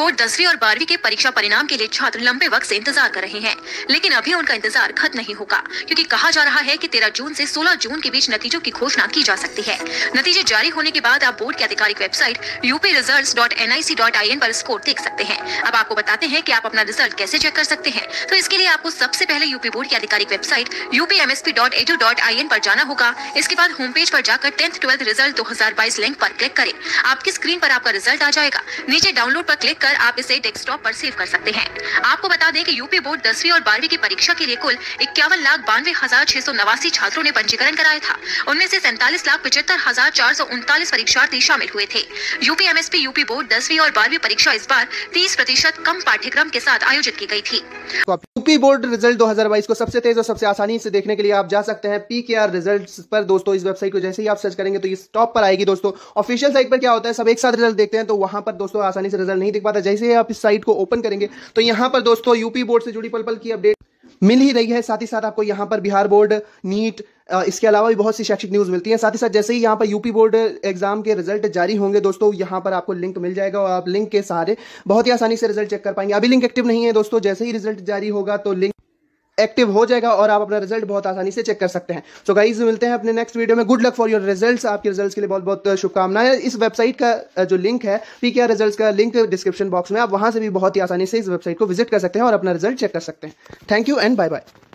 Board दसवीं और बारहवीं के परीक्षा परिणाम के लिए छात्र लंबे वक्त से इंतज़ार कर रहे हैं। लेकिन अभी उनका इंतज़ार खत्म नहीं होगा, क्योंकि कहा जा रहा है कि 13 जून से 16 जून के बीच नतीजों की घोषणा की जा सकती है। नतीजे जारी होने के बाद आप बोर्ड की आधिकारिक वेबसाइट यूपी रिज़ल्ट पर स्कोर देख सकते हैं। अब आपको बताते हैं की आप अपना रिज़ल्ट कैसे चेक कर सकते हैं। तो इसके लिए आपको सबसे पहले यूपी बोर्ड की आधिकारिक वेबसाइट यूपी पर जाना होगा। इसके बाद होम पेज पर जाकर टेंथ ट्वेल्थ रिज़ल्ट दो हज़ार बाईस लिंक पर क्लिक करें। आपकी स्क्रीन पर आपका रिज़ल्ट आ जाएगा। नीचे डाउनलोड पर क्लिक कर आप इसे डेस्कटॉप पर सेव कर सकते हैं। आपको बता दें कि यूपी बोर्ड दसवीं और बारहवीं की परीक्षा के लिए कुल इक्यावन लाख बानवे हज़ार छह सौ नवासी छात्रों ने पंजीकरण कराया था। उनमें से सैंतालीस लाख पचहत्तर हज़ार चार सौ उनतालीस परीक्षार्थी शामिल हुए थे। यूपी एमएसपी यूपी बोर्ड दसवीं और बारहवीं परीक्षा इस बार तीस प्रतिशत कम पाठ्यक्रम के साथ आयोजित की गई थी। यूपी बोर्ड रिज़ल्ट 2022 को सबसे तेज और सबसे आसानी से देखने के लिए आप जा सकते हैं पी के आर रिज़ल्ट पर। दोस्तों, इस वेबसाइट को जैसे ही आप सर्च करेंगे तो ये टॉप पर आएगी दोस्तों। ऑफिशियल साइट पर क्या होता है? सब एक साथ रिज़ल्ट देखते हैं तो वहाँ पर दोस्तों आसानी से रिज़ल्ट नहीं दिख पाता। जैसे ही आप इस साइट को ओपन करेंगे तो यहाँ पर दोस्तों यूपी बोर्ड से जुड़ी पल पल की अपडेट मिल ही रही है। साथ ही साथ आपको यहाँ पर बिहार बोर्ड, नीट इसके अलावा भी बहुत सी शैक्षिक न्यूज़ मिलती है। साथ ही साथ जैसे ही यहाँ पर यूपी बोर्ड एग्ज़ाम के रिज़ल्ट जारी होंगे, दोस्तों, यहाँ पर आपको लिंक मिल जाएगा और आप लिंक के सहारे बहुत ही आसानी से रिज़ल्ट चेक कर पाएँगे। अभी लिंक एक्टिव नहीं है दोस्तों, जैसे ही रिज़ल्ट जारी होगा तो लिंक एक्टिव हो जाएगा और आप अपना रिज़ल्ट बहुत आसानी से चेक कर सकते हैं। सो so गाइज़ मिलते हैं अपने नेक्स्ट वीडियो में। Good luck for your results आपके रिजल्ट्स के लिए बहुत बहुत शुभकामनाएँ। इस वेबसाइट का जो लिंक है पी के रिज़ल्ट का लिंक डिस्क्रिप्शन बॉक्स में आप वहाँ से भी बहुत ही आसानी से इस वेबसाइट को विज़िट कर सकते हैं और अपना रिज़ल्ट चेक कर सकते हैं। Thank you and bye bye